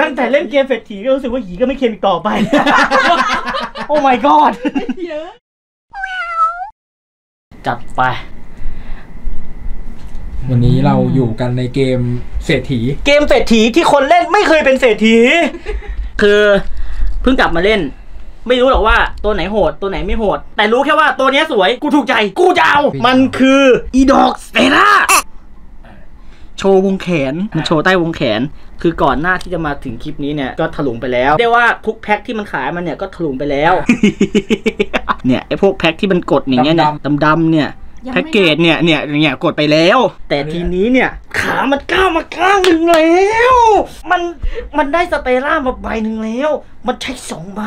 ตั้งแต่เล่นเกมเศรษฐีก็รู้สึกว่าหีก็ไม่เค็มอีกต่อไป โอ้ my god จัดไป วันนี้เราอยู่กันในเกมเศรษฐี เกมเศรษฐีที่คนเล่นไม่เคยเป็นเศรษฐี คือเพิ่งกลับมาเล่น ไม่รู้หรอกว่าตัวไหนโหดตัวไหนไม่โหด แต่รู้แค่ว่าตัวเนี้ยสวย กูถูกใจ กูจะเอา มันคืออีดอกสเตล่า โชว์วงแขนมันโชว์ใต้วงแขน คือก่อนหน้าที่จะมาถึงคลิปนี้เนี่ยก็ถลุงไปแล้วเรียกว่าทุกแพ็คที่มันขายมันเนี่ยก็ถลุงไปแล้ว เนี่ยไอพวกแพ็คที่มันกดอย่างเงี้ยเนี่ยดำๆเนี่ยยังไม่ แพ็กเกจเนี่ยเนี่ยเนี่ยกดไปแล้ว แต่ทีนี้เนี่ย ขามันก้าวมาข้างหนึ่งแล้ว มันมันได้สเตล่ามาใบหนึ่งแล้ว มันใช้สองใบ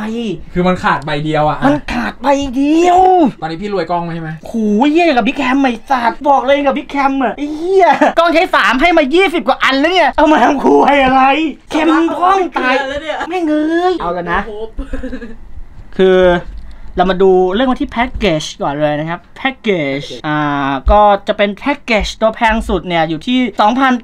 คือมันขาดใบเดียวอะมันขาดใบเดียว ตอนนี้พี่รวยกล้องไหมใช่ไหมโหเยี่ยกับพี่แคมไม่สัตว์บอกเลยกับพี่แคมอะไอ้เหี้ยกล้องใช้สามให้มา20กว่าอันแล้วเนี่ยเอามาทำครูให้อะไรเข็มพ้องตายแล้วเนี่ยแม่งเอ้ยเอาแล้วนะโอ้โหคือ เรามาดูเรื่องมาที่แพ็กเกจก่อนเลยนะครับแพ็กเกจอ่าก็จะเป็นแพ็กเกจตัวแพงสุดเนี่ย อยู่ที่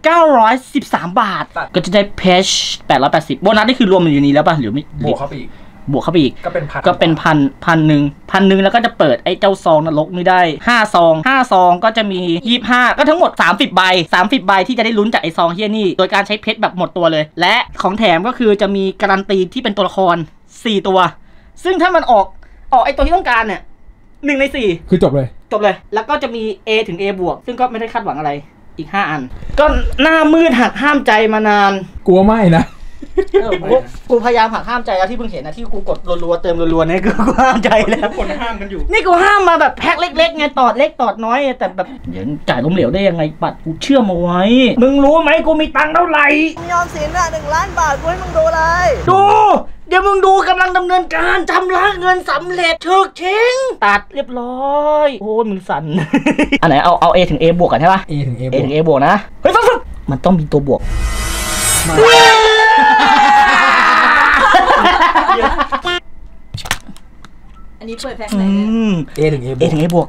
2,913 บาท ก็จะได้เพช880 โบนัสนี่คือรวมอยู่ในนี้แล้วป่ะ หรือไม่บวกเข้าไปอีกบวกเข้าไปอีก ก็เป็นพันก็เป็นพันพันหนึ่งพันหนึ่งแล้วก็จะเปิดไอ้เจ้าซองนรกนี่ได้ห้าซองห้าซองก็จะมียี่ห้าก็ทั้งหมด30ใบ30ใบที่จะได้ลุ้นจากไอ้ซองเฮียนี่ โดยการใช้เพชรแบบหมดตัวเลย และของแถมก็คือจะมีการันตีที่เป็นตัวละคร4ตัว ซึ่งถ้ามันออก ออกไอ้ตัวที่ต้องการเนี่ยหนึ่งในสี่คือจบเลย จบเลย แล้วก็จะมี A ถึง A บวก ซึ่งก็ไม่ได้คาดหวังอะไร อีก5อัน ก็หน้ามืดหักห้ามใจมานาน กลัวไม่นะ เออกูกูพยายามหักห้ามใจแล้วที่เพิ่งเห็นนะที่กูกดรัวๆเติมรัวๆเนี่ยกูกูห้ามใจแล้วคนห้ามกันอยู่ นี่กูห้ามมาแบบแพ็คเล็กๆไงตอดเล็กตอดน้อยแต่แบบเดี๋ยวจ่ายล้มเหลวได้ยังไงปัดกูเชื่อมาไว้ มึงรู้ไหมกูมีตังค์เท่าไหร่ยอมสินอะหนึ่งล้านบาทกูให้มึงดูเลย ดู เดี๋ยวมึงดูกำลังดำเนินการชำระเงินสำเร็จถึกทิ้งตัดเรียบร้อย โอ้ยมึงสั่น อันไหนเอาเอา A ถึง A บวกกันใช่ปะ A ถึง A บ A วกถึง A บวกนะ เฮ้ยฟังฟังมันต้องมีตัวบวก มาอันนี้เปิดแพ็คอืไหนเนี่ยม A ถึง A บ A วกถึง A บวก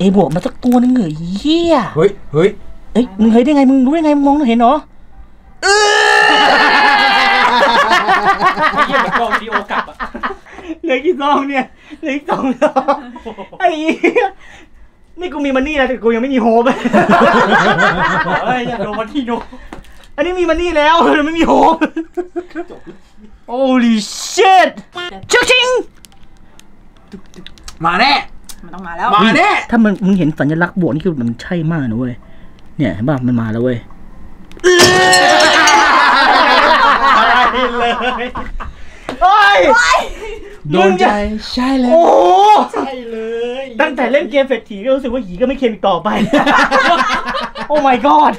A บวกมาสักตัวนึงเหรอเฮียเฮ้ยเฮ้ยเอ้ยมึงเฮ้ยได้ไงมึงรู้ได้ไงมึงมองเห็นเหรอเยี่ยมกล้องวิดีโอกลับอะเหลือกี่ซองเนี่ยเหลืออีกสองซองไอ้เหี้ยนี่กูมีมันนี่แล้วแต่กูยังไม่มีโฮป เฮ้ยอย่าโดนมันที่โนอันนี้มีมันนี่แล้วแต่ไม่มีโฮป Holy shit ชิงชิงมาแน่ มันต้องมาแล้ว มาแน่ ถ้ามันมึงเห็นสัญลักษณ์บวกนี่คือมันใช่มากนะเว้ย เนี่ยเห็นป่ะมันมาแล้วเว้ย เลยโอ้ยโดนใจใช่เลยโอ้โหใช่เลย ตั้งแต่เล่นเกมเศรษฐีก็รู้สึกว่าหีก็ไม่เค็มอีกต่อไป โอ้ my god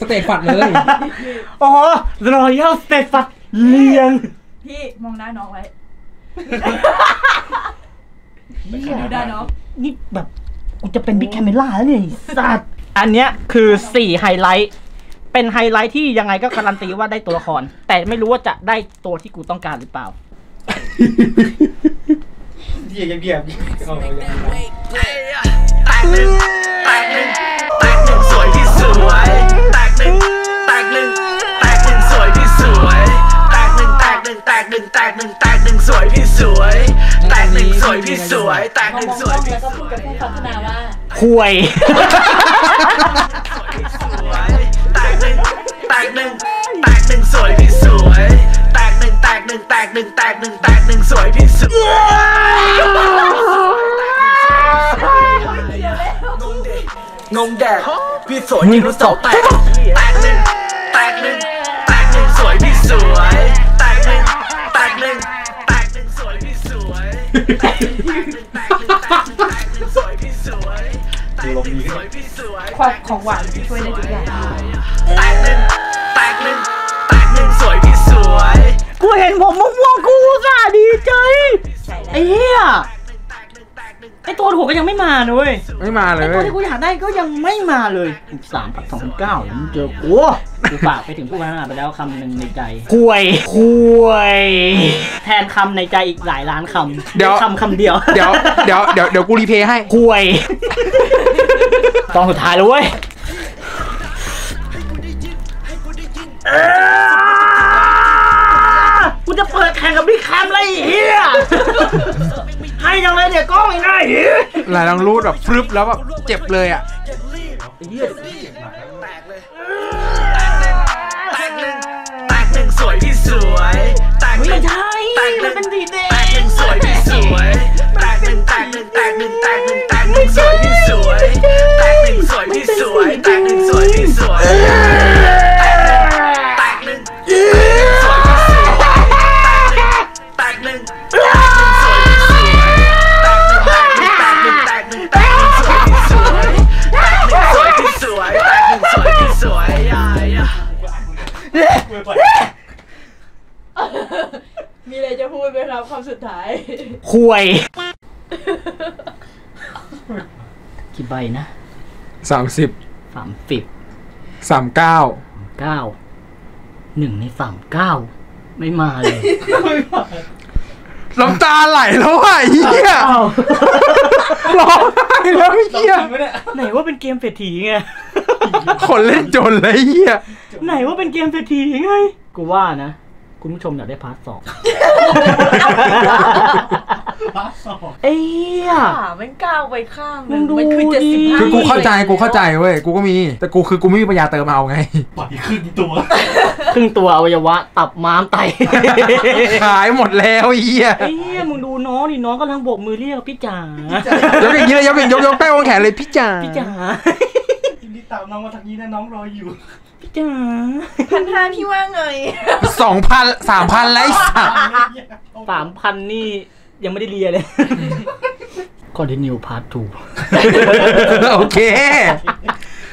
สเตตฝัดเลยอ๋อ Royal State ฟัดเลียง พี่มองหน้าน้องไว้ดูได้น้องนี่แบบกูจะเป็นบิ๊กแคมเมล่าแล้วเนี่ยไอ้สัตว์อันเนี้ยคือ4ไฮไลท์ เป็นไฮไลท์ที่ยังไงก็การันตีว่าได้ตัวละคร แต่ไม่รู้ว่าจะได้ตัวที่กูต้องการหรือเปล่าเยี่ยมเยี่ยมแตกหนึ่งแตกหนึ่งแตกหนึ่งสวยที่สวยแตกหนึ่งแตกหนึ่งแตกหนึ่งสวยที่สวยแตกหนึ่งแตกหนึ่งแตกหนึ่งแตกหนึ่งแตกหนึ่งสวยพี่สวยแตกหนึ่งสวยพี่สวยแตกหนึ่งสวยพี่สวยพัฒนาว่าคุย นึ่งแตกหนึ่งแตกหนึ่งแตกหนึ่งแตกหนึ่งสวยพี่สวยงงแดกพี่สวยที่รู้สาวแตกแตกหนึ่งแตกหนึ่งแตกหนึ่งสวยพี่สวยแตกหนึ่งแตกหนึ่งแตกหนึ่งสวยพี่สวยแตกหนึ่งแตกหนึ่งแตกหนึ่งแตกหนึ่งแตกหนึ่งสวยพี่สวยแตกหนึ่งสวยพี่สวยความของหวานช่วยได้ทุกอย่างแตกหนึ่ง กูเห็นผมม่วงๆกูสาดีใจใช่แล้วไอ้เหี้ยไอ้ตัวถูกก็ยังไม่มาเลยไม่มาเลไอ้ย ตัวที่กูอยากได้ก็ยังไม่มาเลยสามพันสองพันเก้ามึงเจอกูกูฝากไปถึงผู้พัฒนาไปแล้วคำหนึ่งในใจคุยคุยแทนคำในใจอีกหลายล้านคำเดี๋ยว คำคำเดียวเดี๋ยวเดี๋ยวเดี๋ยวเดี๋ยวกูรีเพย์ให้ คุยตอนสุดท้ายแล้วเว้ยแแข่งกับพี่แคมป์เลยไอ้เฮียให้จังเลยเนี่ยกล้องไอ้หน้าเฮียหลายลองรูดแบบฟลึบแล้วแบบเจ็บเลยอะ ไอ้เฮียแตกเลย แตกหนึ่งแตกหนึ่งสวยพี่สวย แตกหไม่นึ่งใช่แตกหมันึ่นงเป็นสีแดแตกงหนึ่งสวยพี่สวย แตกหนึ่งแตกหนึ่งแตกหนึ่งแตกหนึ่งแตกหนึ่งสวยพี่สวย แตกหนึ่งสวยพี่สวย แต ครับคำสุดท้ายคุยกี่ใบนะสามสิบสามสิบสามเก้าเก้าหนึ่งในสามเก้าไม่มาเลยน้ำตาไหลแล้วอะเฮียอ้าวร้องไห้แล้วเฮียไหนว่าเป็นเกมเศรษฐีไงคนเล่นจนเลยเฮียไหนว่าเป็นเกมเศรษฐีไง กูว่านะ คุณผู้ชมอยากได้ part สองเอ้ยขามันก้าวไปข้างหนึ่งมึงดูมันคือดิเจ็ดสิบห้าคือกูเข้าใจกูเข้าใจเว้ยกูก็มีแต่กูคือกูไม่มีปัญญาเติมเอาไงครึ่งตัวอวัยวะ ตับม้ามไตขายหมดแล้วเฮียไอ้เหี้ยมึงดูน้องดิน้องกำลังโบกมือเรียกพี่จ๋ายกอย่างนี้เลยยกอย่างยกยกใต้วงแขนเลยพี่จ๋าพี่จ๋านี่ตามน้องมาทางนี้นะน้องรออยู่พี่ จ๋าพันห้าพี่ว่าไงสองพันสามพันแล้วไอ้สัสสามพันนี่ยังไม่ได้เรียเลย continue part 2โอเค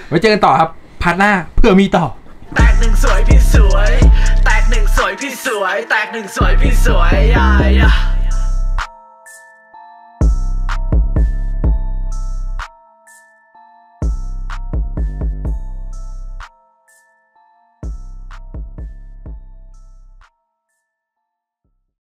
ไว้เจอกันต่อครับ part หน้าเพื่อมีต่อ แตกหนึ่งสวยพี่สวย แตกหนึ่งสวยพี่สวย แตกหนึ่งสวยพี่สวยอย่าอย่า